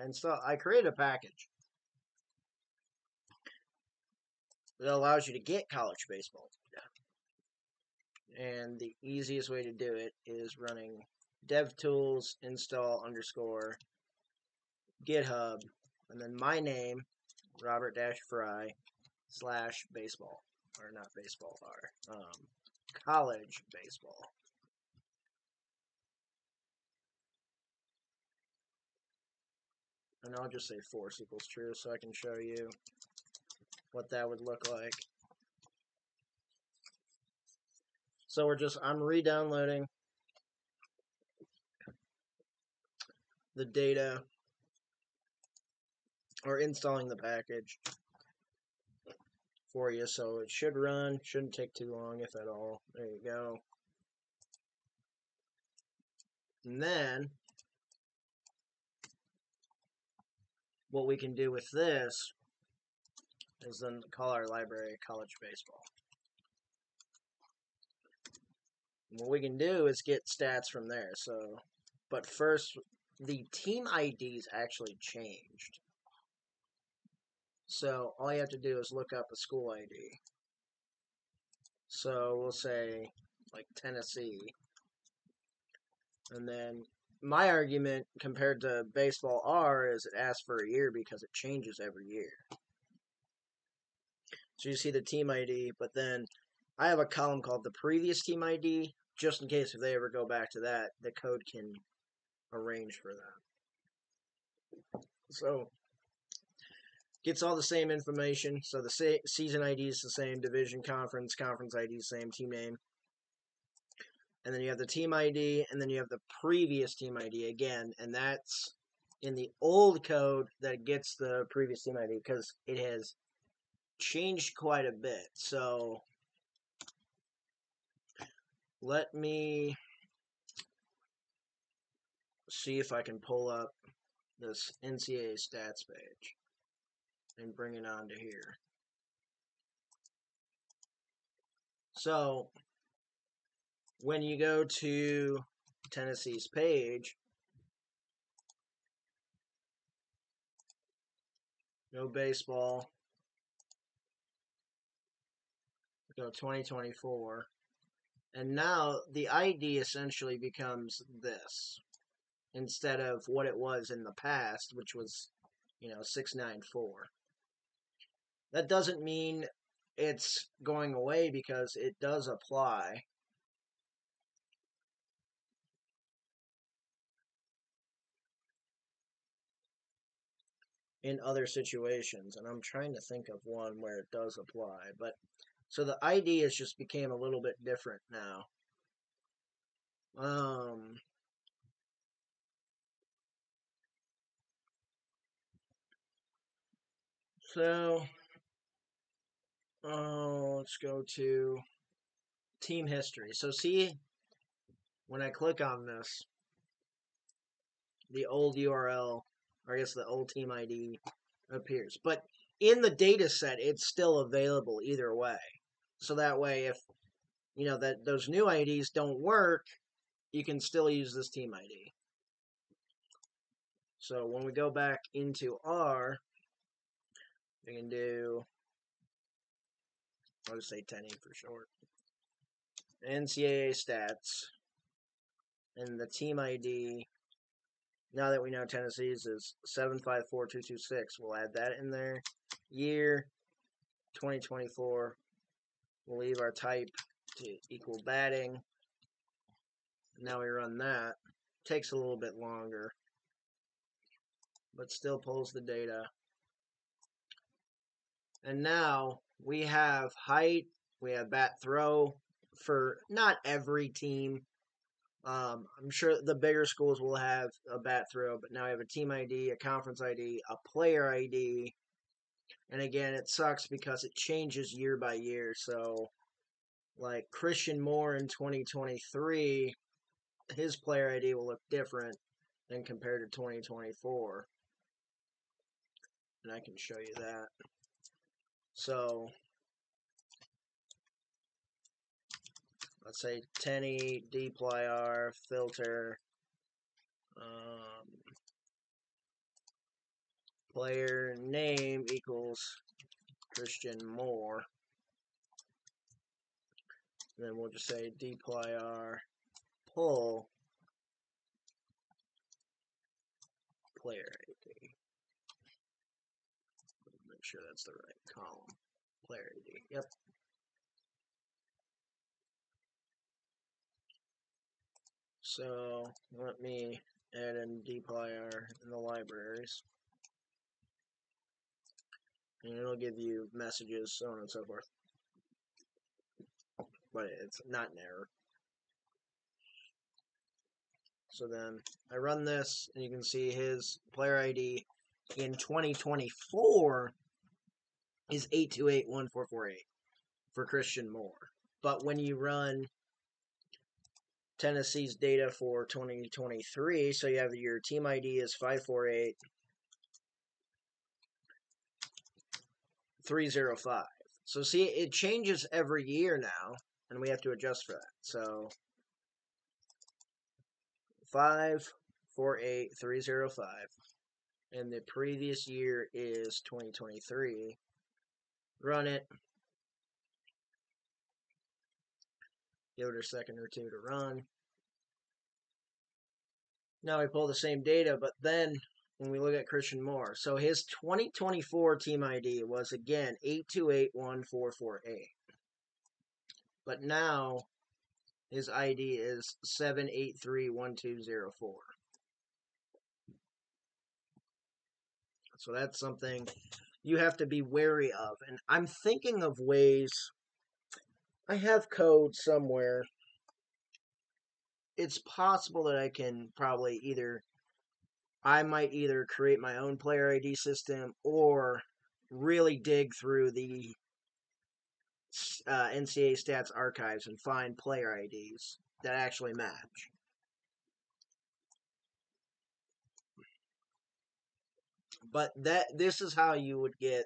I so I created a package that allows you to get college baseball. And the easiest way to do it is running devtools install underscore GitHub and then my name Robert Dash Frey slash baseball or not baseball or um, college baseball. And I'll just say force equals true so I can show you what that would look like. So we're just, I'm re-downloading the data or installing the package for you. So it should run, shouldn't take too long if at all. There you go. And then what we can do with this is then call our library college baseball. And what we can do is get stats from there. So, but first, the team IDs actually changed. So all you have to do is look up a school ID. So we'll say like Tennessee. And then my argument compared to baseball R is it asks for a year because it changes every year. So you see the team ID, but then I have a column called the previous team ID, just in case if they ever go back to that, the code can arrange for that. So gets all the same information. So the season ID is the same, division, conference, conference ID same, team name. And then you have the team ID, and then you have the previous team ID again, and that's in the old code that gets the previous team ID because it has changed quite a bit. So let me see if I can pull up this NCAA stats page and bring it on to here. So when you go to Tennessee's page, no baseball, go 2024. And now the ID essentially becomes this instead of what it was in the past, which was, you know, 694. That doesn't mean it's going away because it does apply. In other situations and I'm trying to think of one where it does apply but so the ID has just became a little bit different now. Um, so, oh, let's go to team history. So see, when I click on this, the old URL, or I guess the old team ID appears. But in the data set, it's still available either way. So that way, if you know that those new IDs don't work, you can still use this team ID. So when we go back into R, we can do, I'll just say 10E for short, NCAA stats, and the team ID, now that we know Tennessee's is 754226, we'll add that in there. Year, 2024, We'll leave our type to equal batting. Now we run that. Takes a little bit longer, but still pulls the data. And now we have height, we have bat throw for not every team. Um, I'm sure the bigger schools will have a bat throw, but now I have a team ID, a conference ID, a player ID, and again, it sucks because it changes year by year. So, like Christian Moore in 2023, his player ID will look different than compared to 2024. And I can show you that. So, let's say 10E, dplyr, filter, um, player name equals Christian Moore. And then we'll just say dplyr pull player ID. Make sure that's the right column. Player ID. Yep. So let me add in dplyr in the libraries. And it'll give you messages, so on and so forth. But it's not an error. So then I run this, and you can see his player ID in 2024 is 8281448 for Christian Moore. But when you run Tennessee's data for 2023, so you have your team ID is 548 305. So see, it changes every year now, and we have to adjust for that. So five four eight three zero five, and the previous year is 2023. Run it. Give it a second or two to run. Now we pull the same data, but then when we look at Christian Moore, so his 2024 team ID was again 8281448. But now his ID is 7831204. So that's something you have to be wary of. And I'm thinking of ways. I have code somewhere. It's possible that I can probably either. I might either create my own player ID system or really dig through the uh, NCAA stats archives and find player IDs that actually match. But that this is how you would get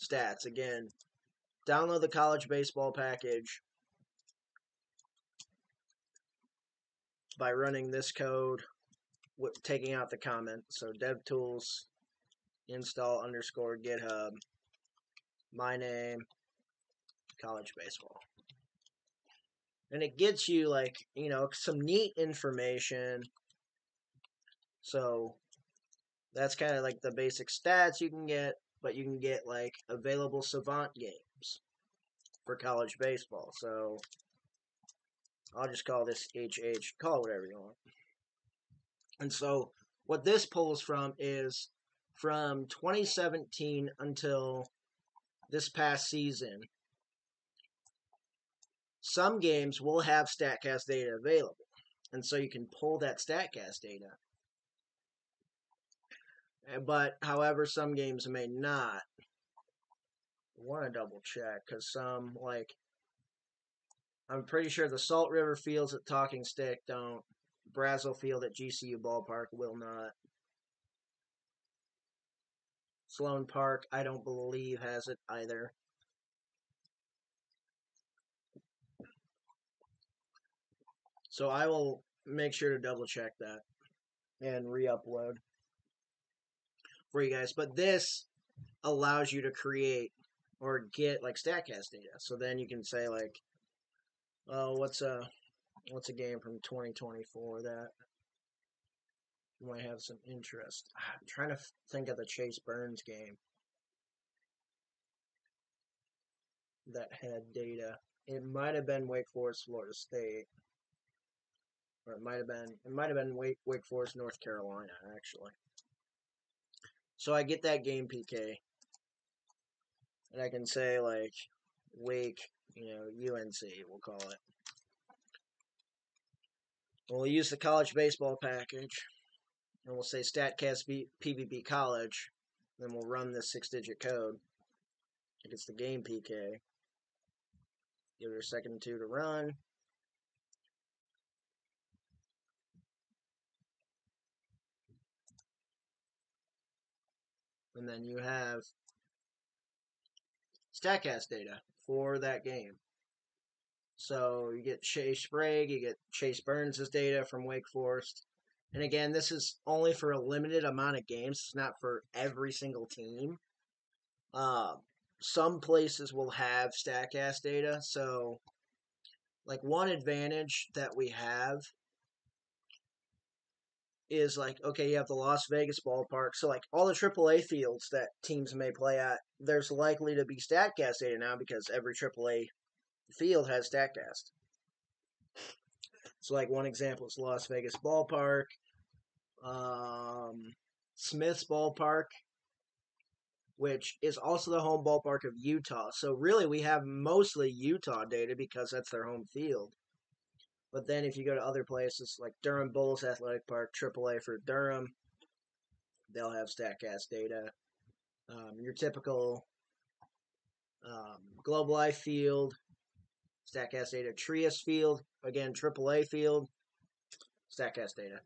stats. Again, download the college baseball package by running this code taking out the comment. So DevTools install underscore GitHub my name college baseball. And it gets you like, you know, some neat information. So that's kind of like the basic stats you can get, but you can get like available savant games for college baseball. So I'll just call this HH, call whatever you want. And so what this pulls from is from 2017 until this past season, some games will have StatCast data available. And so you can pull that StatCast data. Eh, but, however, some games may not. Want to double check because some, like, I'm pretty sure the Salt River Fields at Talking Stick don't. Brazell Field at GCU Ballpark will not. Sloan Park, I don't believe, has it either. So I will make sure to double check that and re-upload for you guys. But this allows you to create or get like Statcast data. So then you can say like, oh, what's a what's a game from 2024 that you might have some interest. I'm trying to think of the Chase Burns game that had data. It might have been Wake Forest, Florida State or it might have been it might have been Wake Wake Forest, North Carolina, actually. So I get that game PK, and I can say like Wake, you know, UNC, we'll call it. We'll use the college baseball package, and we'll say StatCast B- PVB College. Then we'll run this six-digit code. Gets the game PK. Give it a second two to run. and then you have StatCast data for that game. So you get Chase Sprague, you get Chase Burns' data from Wake Forest, And again, this is only for a limited amount of games. It's not for every single team. Uh, some places will have Statcast data. So, like one advantage that we have is like okay, you have the Las Vegas ballpark, so like all the AAA fields that teams may play at, there's likely to be Statcast data now because every AAA field has Statcast. So like one example is Las Vegas ballpark, um, Smith's ballpark, which is also the home ballpark of Utah. So really, we have mostly Utah data because that's their home field. But then if you go to other places like Durham Bulls Athletic Park, AAA for Durham, they'll have StatCast data. Um, your typical um, Globe Life field, StatCast data. Truist field, again, AAA field, StatCast data.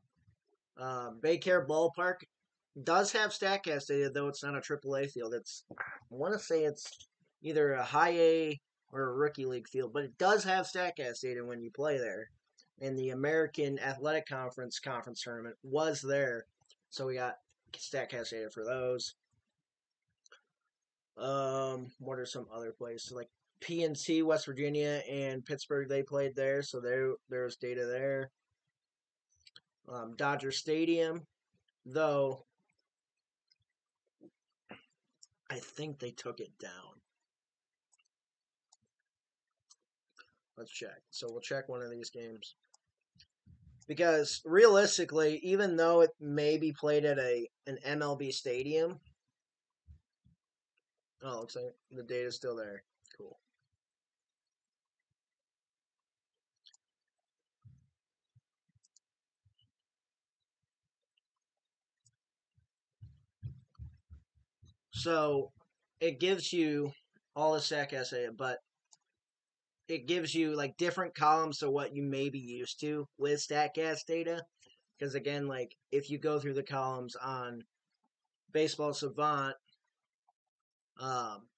Um, Baycare Ballpark does have StatCast data, though it's not a AAA field. It's I want to say it's either a high A or a rookie league field, but it does have StatCast data when you play there. And the American Athletic Conference conference tournament was there, so we got StatCast data for those. Um, what are some other places like PNC, West Virginia, and Pittsburgh? They played there, so there there's data there. Um, Dodger Stadium, though, I think they took it down. Let's check. So we'll check one of these games. Because realistically, even though it may be played at a an MLB stadium, oh, looks like the data's still there. Cool. So it gives you all the SAC essay, but it gives you like different columns to what you may be used to with StatCast data. Because again, like if you go through the columns on Baseball Savant, um,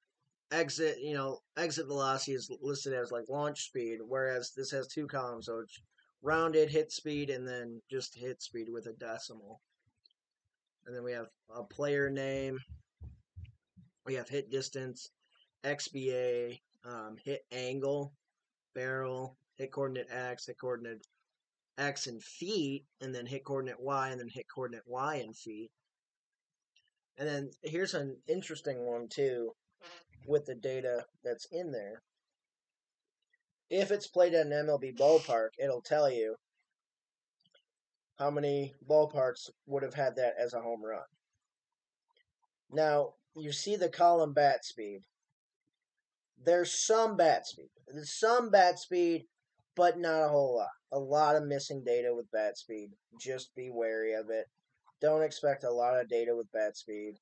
exit, you know, exit velocity is listed as like launch speed, whereas this has two columns, so it's rounded hit speed and then just hit speed with a decimal. And then we have a player name, we have hit distance, XBA, um, hit angle, barrel, hit coordinate X, hit coordinate X in feet, and then hit coordinate Y, and then hit coordinate Y in feet. And then here's an interesting one too with the data that's in there. If it's played at an MLB ballpark, it'll tell you how many ballparks would have had that as a home run. Now, you see the column bat speed. There's some bat speed. There's some bat speed, but not a whole lot. A lot of missing data with bat speed. Just be wary of it. Don't expect a lot of data with bat speed.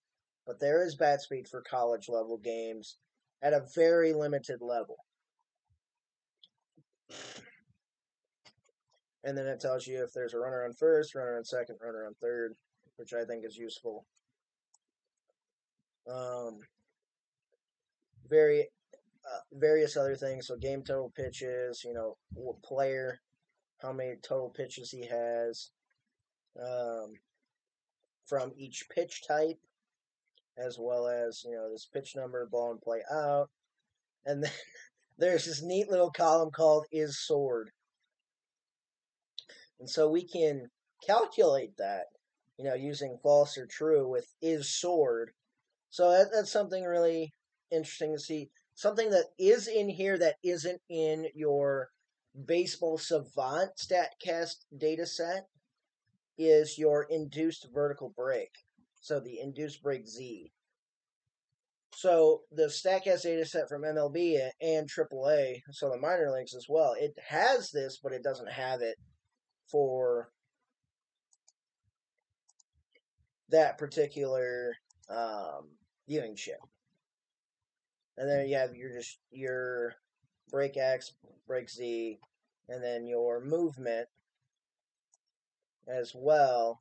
But there is bat speed for college level games at a very limited level. And then it tells you if there's a runner on first, runner on second, runner on third, which I think is useful. Um, very uh, various other things. So game total pitches, you know, what player, how many total pitches he has, um, from each pitch type, as well as you know this pitch number, ball and play out, and then there's this neat little column called is sword, and so we can calculate that, you know, using false or true with is sword so that, that's something really interesting to see. Something that is in here that isn't in your baseball savant statcast data set is your induced vertical break. So the induced break Z. So the StatCast data set from MLB and AAA, so the minor leagues as well, it has this, but it doesn't have it for that particular um, viewing ship. And then you have your just your break X, break Z, and then your movement as well.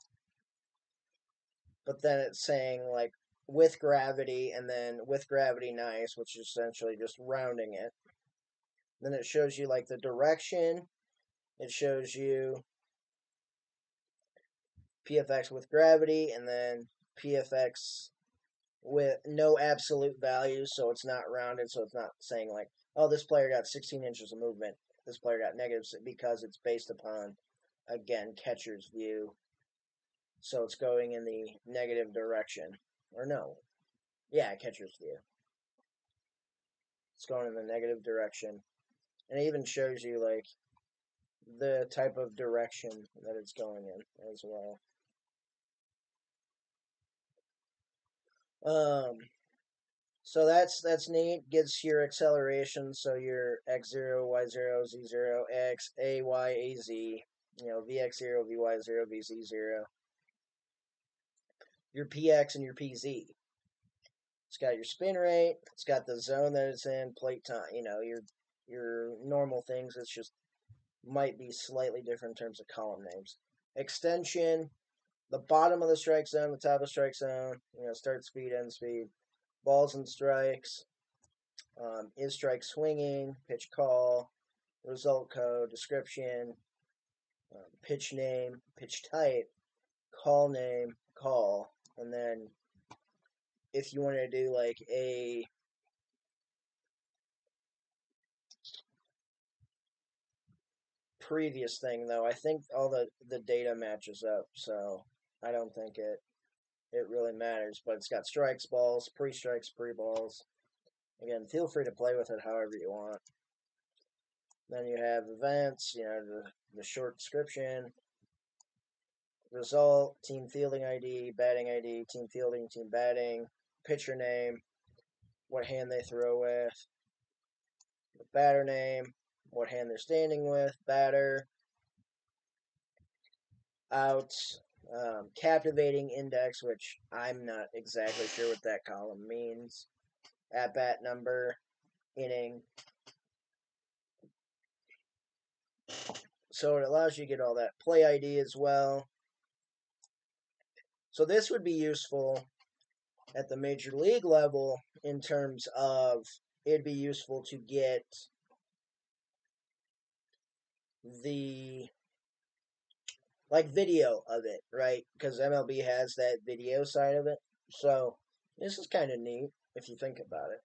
But then it's saying like with gravity and then with gravity nice, which is essentially just rounding it. Then it shows you like the direction. It shows you PFX with gravity, and then PFX with no absolute value, so it's not rounded, so it's not saying like, oh, this player got 16 inches of movement, this player got negatives, because it's based upon, again, catcher's view. So it's going in the negative direction. Or no. Yeah, catcher's view. It's going in the negative direction. And it even shows you, like, the type of direction that it's going in as well. Um, so that's that's neat. Gets your acceleration, so your x zero, y zero, z zero, x, a, y, a, z. You know, vx zero, vy zero, vz zero. Your px and your pz. It's got your spin rate. It's got the zone that it's in, plate time. You know, your your normal things. It's just might be slightly different in terms of column names. Extension, the bottom of the strike zone, the top of the strike zone, you know, start speed, end speed, balls and strikes, um, is strike swinging, pitch call, result code, description, um, pitch name, pitch type, call name, call, and then if you want to do like a previous thing though, I think all the the data matches up, so I don't think it it really matters. But it's got strikes, balls, pre strikes, pre balls. Again, feel free to play with it however you want. Then you have events, you know, the, the short description, result, team fielding ID, batting ID, team fielding, team batting, pitcher name, what hand they throw with, the batter name, what hand they're standing with, batter, outs, um, captivating index, which I'm not exactly sure what that column means. At bat number, inning. So it allows you to get all that play ID as well. So this would be useful at the major league level in terms of it'd be useful to get the like video of it, right? Because MLB has that video side of it. So this is kind of neat if you think about it.